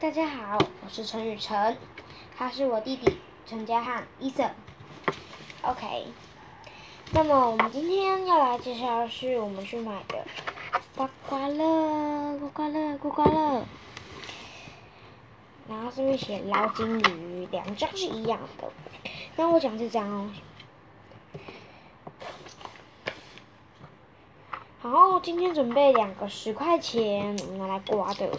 大家好，我是陈雨辰，他是我弟弟陈家汉伊森。OK，那么我们今天要来介绍的是我们去买的刮刮乐，刮刮乐，刮刮乐。然后上面写捞金鱼，两张是一样的。那我讲这张哦。然后今天准备两个十块钱拿来刮的。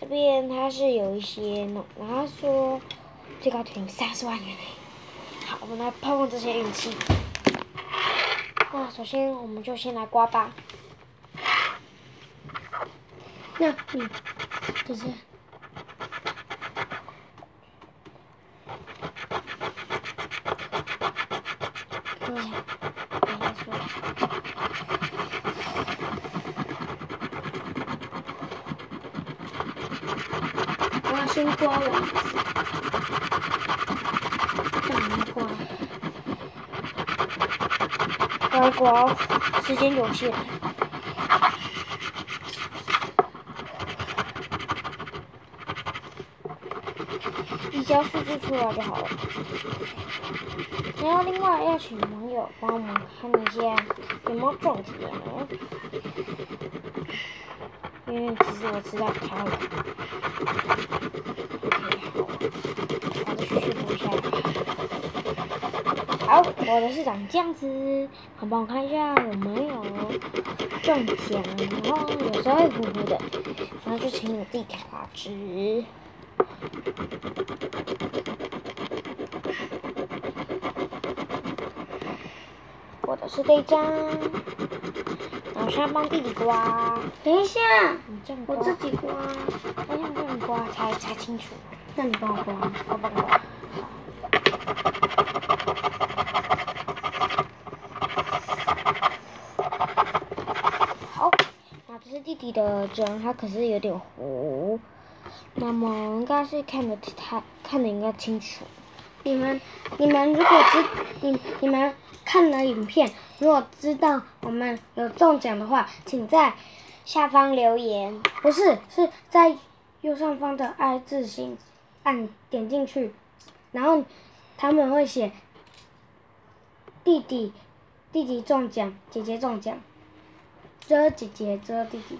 这边它是有一些呢，然后说最高停三十万元好，我们来碰碰这些运气。那首先我们就先来刮吧。那你这是。看一下，看一下。我要先刮完，再来刮，刮刮，时间有限，你只要数字出来就好了。然后另外要请网友帮我们看一下有没有中奖，因为其实我知道他了。好，我的是长这样子，好，帮我看一下有没有中奖，然后有时候会糊糊的，然后就请我弟看花。我的是这张，然后现在帮弟弟刮。等一下，我自己刮。我想这样刮才才清楚。那你帮我刮。我帮你刮。好，那这是弟弟的针，他可是有点糊。那么应该是看得太看得应该清楚。你们你们如果知你你们看了影片，如果知道我们有中奖的话，请在下方留言。不是是在右上方的爱字形按点进去，然后他们会写弟弟弟弟中奖，姐姐中奖，这姐姐这弟弟。